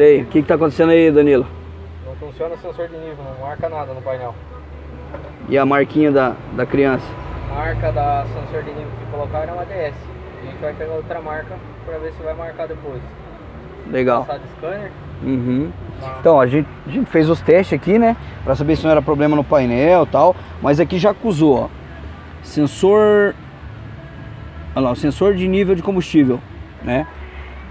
Olha aí, o que, que tá acontecendo aí, Danilo? Não funciona o sensor de nível, não marca nada no painel. E a marquinha da, da criança? A marca da sensor de nível que colocaram é uma DS. A gente vai pegar outra marca para ver se vai marcar depois. Legal. Passar de scanner. Uhum. Então, a gente, a gente fez os testes aqui, né? Pra saber se não era problema no painel e tal. Mas aqui já acusou, ó. Sensor... Olha lá, o sensor de nível de combustível, né?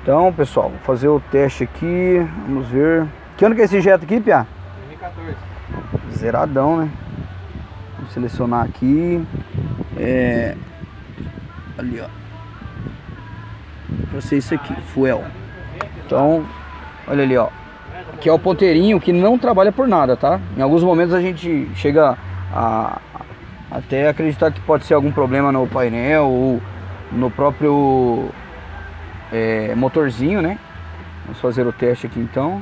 Então, pessoal, vou fazer o teste aqui. Vamos ver. Que ano que é esse jeito aqui, Pia? 2014. Zeradão, né? Vamos selecionar aqui. É... Ali, ó. Pra ser isso aqui, fuel. Então, olha ali, ó. Que é o ponteirinho que não trabalha por nada, tá? Em alguns momentos a gente chega a até acreditar que pode ser algum problema no painel ou no próprio é, motorzinho, né? Vamos fazer o teste aqui então.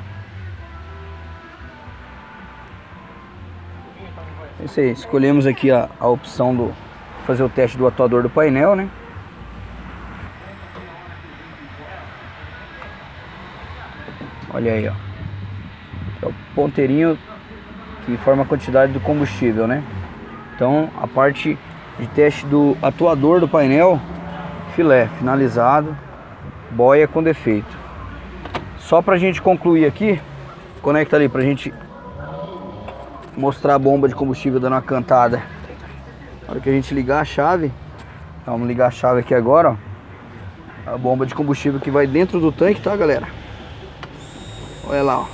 É isso aí, escolhemos aqui a, a opção do fazer o teste do atuador do painel, né? Olha aí, ó. É o ponteirinho que informa a quantidade do combustível, né? Então, a parte de teste do atuador do painel, filé, finalizado, boia com defeito. Só pra gente concluir aqui, conecta ali pra gente mostrar a bomba de combustível dando uma cantada. Na hora que a gente ligar a chave, vamos ligar a chave aqui agora, ó. A bomba de combustível que vai dentro do tanque, tá, galera? Olha lá, ó.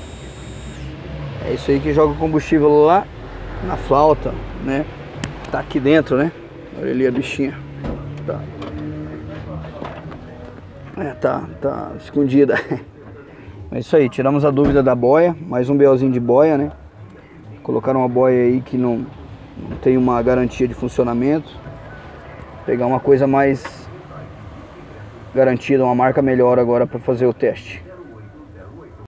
É isso aí que joga o combustível lá na flauta, né? Tá aqui dentro, né? Olha ali a bichinha. Tá. É, tá, tá escondida. É isso aí, tiramos a dúvida da boia, mais um BOzinho de boia, né? Colocaram uma boia aí que não, não tem uma garantia de funcionamento. Pegar uma coisa mais garantida, uma marca melhor agora para fazer o teste.